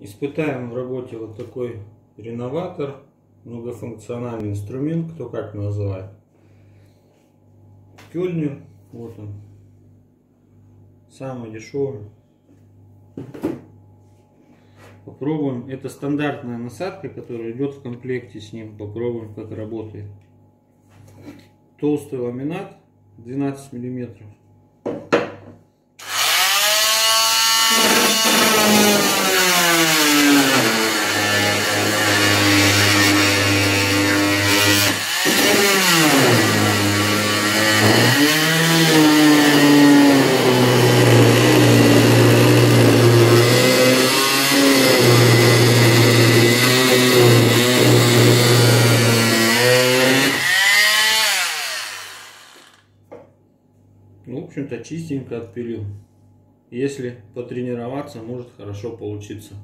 Испытаем в работе вот такой реноватор, многофункциональный инструмент, кто как называет. Кёльнер, вот он, самый дешевый. Попробуем, это стандартная насадка, которая идет в комплекте с ним, попробуем как работает. Толстый ламинат 12 миллиметров. Ну, в общем-то, чистенько отпилил. Если потренироваться, может хорошо получиться.